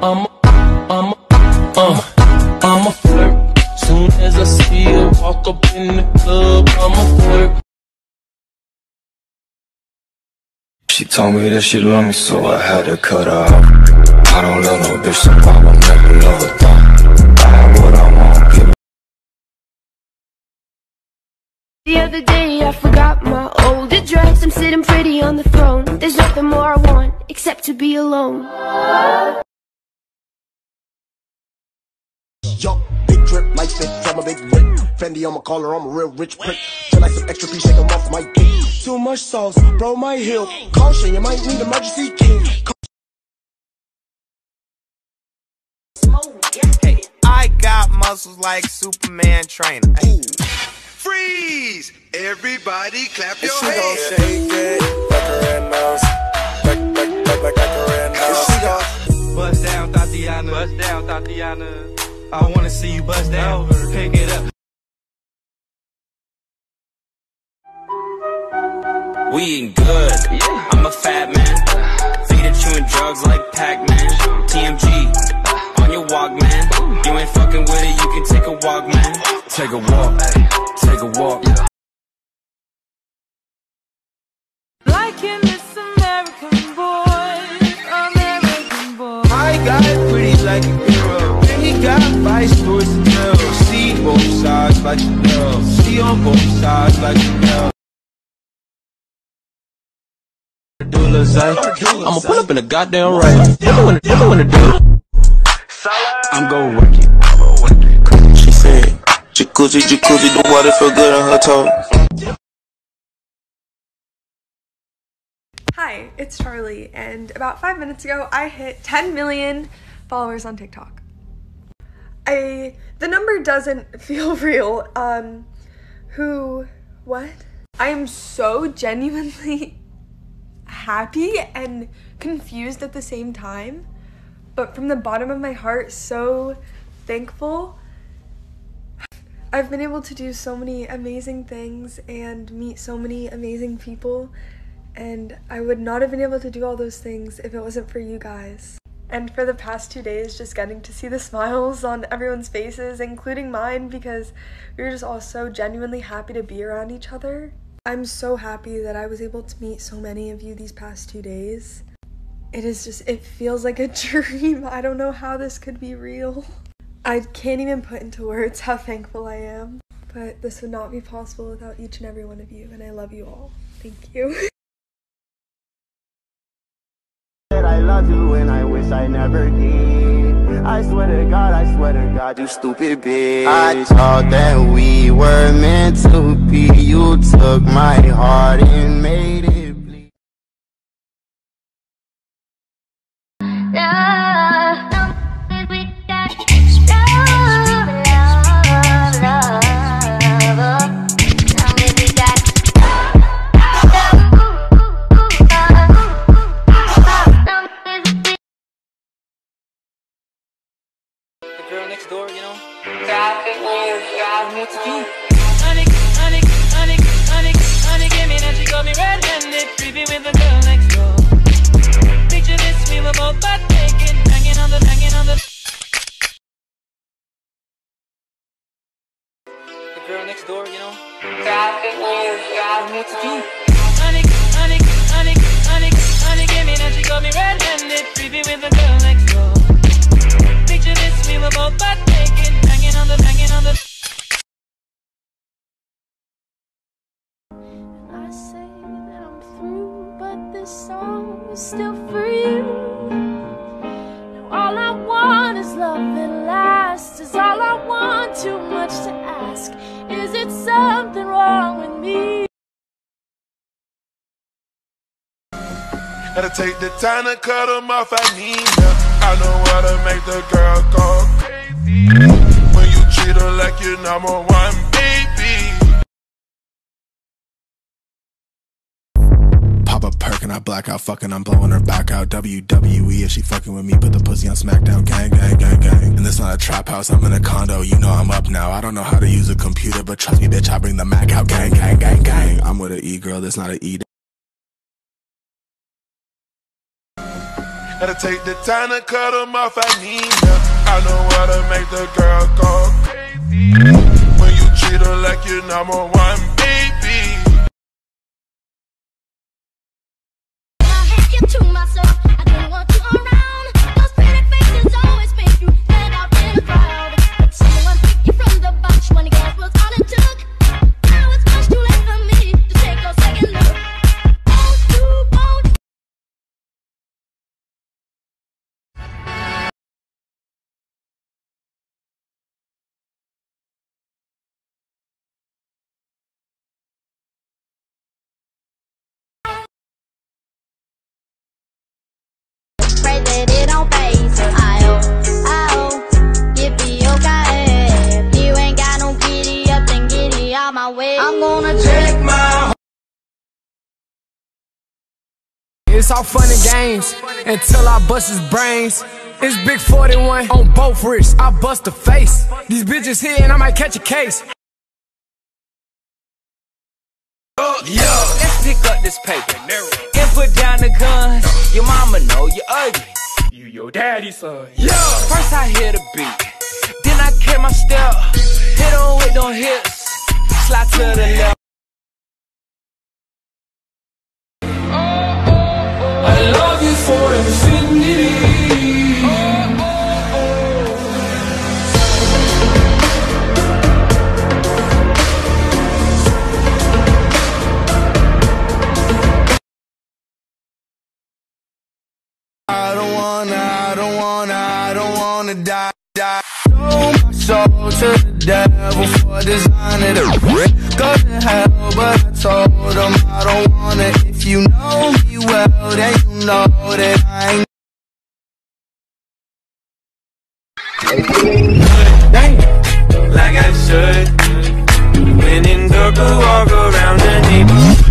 I'm a, I'm a, uh, I'm a flirt. Soon as I see her walk up in the club, I'm a flirt. She told me that she loved me, so I had to cut her off. I don't love no bitch, so I will never love a thought. I have what I want, give The other day I forgot my old address I'm sitting pretty on the throne There's nothing more I want except to be alone Yo, big drip, light fit from a big whip. Fendi on my collar, I'm a real rich prick. Feel like some extra piece, shake 'em off my dick. Too much sauce, bro, my heel. Caution, you might need emergency key. Hey, I got muscles like Superman trainer. Hey. Freeze! Everybody clap your hands. shake it like a red nose. Like, like, like, like, like a red nose. Bust down, Thotiana. Bust down, Thotiana. I wanna see you bust down. Pick it up. We eating good. I'm a fat man. Feeding chewing drugs like Pac-Man. TMG on your Walkman. You ain't fucking with it, you can take a walk, man. Take a walk. Take a walk. Like in this got vice towards the girl. See both sides like a girl. See on both sides like a girl. Do a little Zay. I'ma pull up in a goddamn right. Tell me when, tell me when to do. I'm gon' work it. She said, Jacuzzi, jacuzzi, the water feel good on her toes. Hi, it's Charli, and about five minutes ago, I hit 10 million followers on TikTok. I the number doesn't feel real. Um, who? What? I am so genuinely happy and confused at the same time, but from the bottom of my heart, so thankful. I've been able to do so many amazing things and meet so many amazing people, and I would not have been able to do all those things if it wasn't for you guys. And for the past two days, just getting to see the smiles on everyone's faces, including mine, because we were just all so genuinely happy to be around each other. I'm so happy that I was able to meet so many of you these past two days. It is just, it feels like a dream. I don't know how this could be real. I can't even put into words how thankful I am. But this would not be possible without each and every one of you, and I love you all. Thank you. I love you I never did. I swear to God, I swear to God, you stupid bitch. I thought that we were meant to be. You took my heart and made it hanging on the. Hanging on the girl next door, you know? Honey, honey, honey, honey, honey, me that she got me red-handed, creepy with the girl next door. Picture this, we were both butt Gotta take the time to cut them off, I need ya. I know how to make the girl go crazy. When you treat her like your number one baby. Pop a perk and I black out, fucking, I'm blowing her back out. WWE, if she fucking with me, put the pussy on SmackDown, gang, gang, gang, gang. And this not a trap house, I'm in a condo, you know I'm up now. I don't know how to use a computer, but trust me, bitch, I bring the Mac out, gang, gang, gang, gang. I'm with an E girl, that's not an E. Gotta take the time to cut them off, I need help. I know how to make the girl go crazy. When you treat her like your number one It's all fun and games until I bust his brains. It's big 41 on both wrists. I bust the face. These bitches here and I might catch a case. Yo, let's pick up this paper and put down the guns. Your mama know you ugly. You your daddy's son. Yo, first I hear the beat, then I carry my step. Hit on with them hips, slide to the left. I don't wanna, I don't wanna die, die. Sold my soul to the devil for designing the rip. Go to hell, but I told him I don't wanna. If you know me well, then you know that I ain't. Dang. Like I should. Winning circle, walk around the neighborhood.